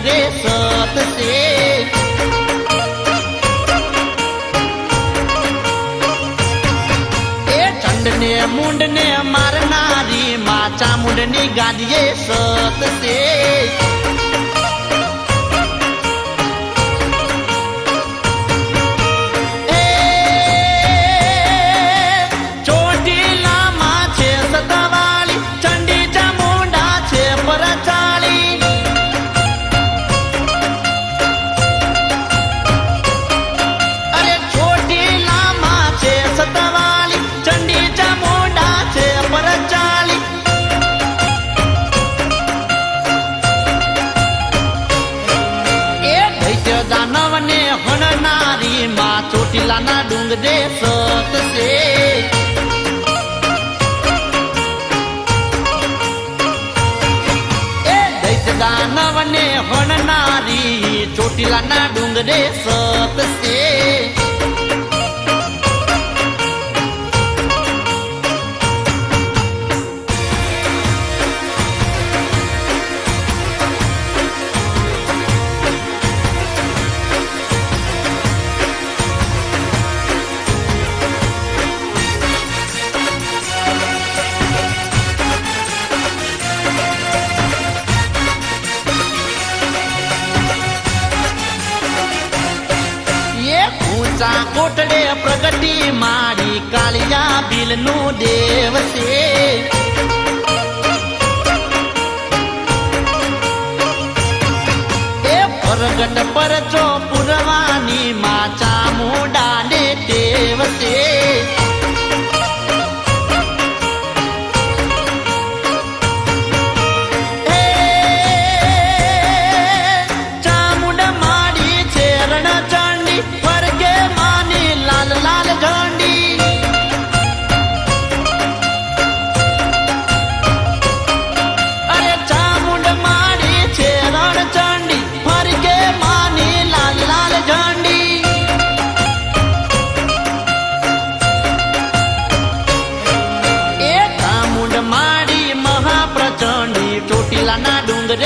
ડુંગરે સત છે એ ચંડને મુંડને મારનારી મા ચામુંડની ગાદીએ સત ચોટીલાના ડુંગરે સતશે એ દૈત્ય દાનવને હણનારી ચોટીલાના ડુંગરે સત પ્રગટી મારી કાળિયા બિલનું દેવ છે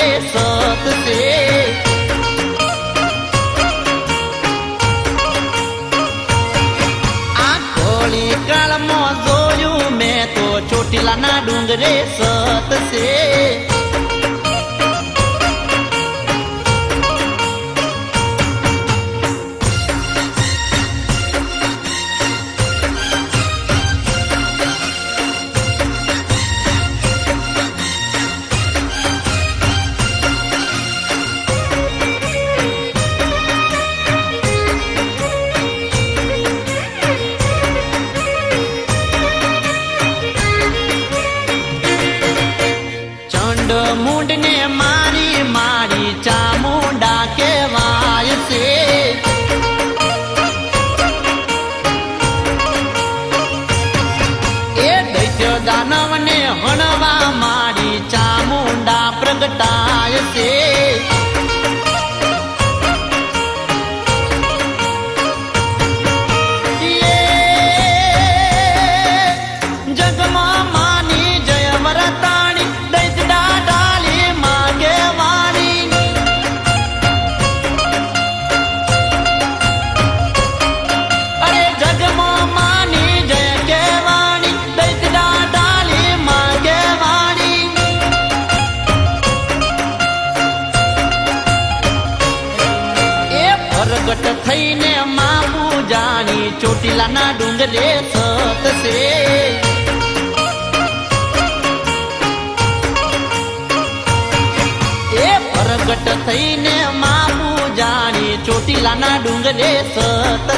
ડુંગરે ચંડ મુંડને મારી મારી ચામુંડા કેવાય છે એ દૈત્ય દાનવને હણવા મારી ચામુંડા પ્રગટાય છે એ જગમાં માની પૂજાની ચોટીલાના ડુંગરે સત છે. એ પ્રગટ થઈને મા પૂજાની ચોટીલાના ડુંગરે સત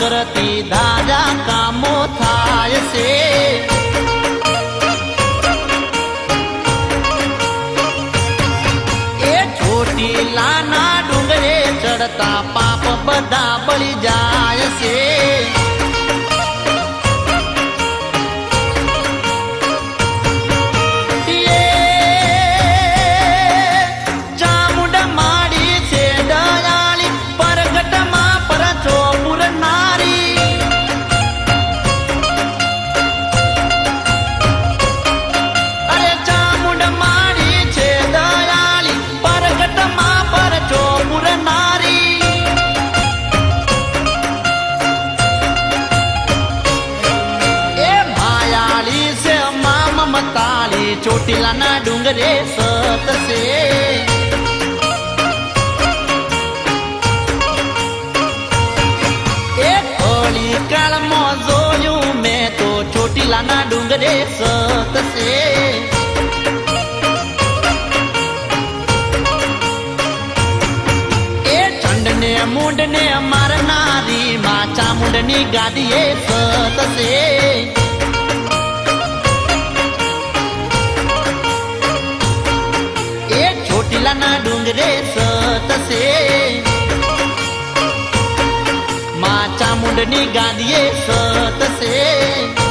करती दादा का मोथाय से लाना डूंगरे चढ़ता पाप बदा बलि जाय से ચોટીલાના ડુંગરે સત છે એ થોડી કાળમાં જોયું મેં તો ચોટીલાના ડુંગરે સત છે એ ઠંડને મૂંડને મારનારી માં ચામુંડની ગાદીએ સત ચોટીલાના ડુંગરે સતશે માં ચામુંડની ગાદીએ સત છે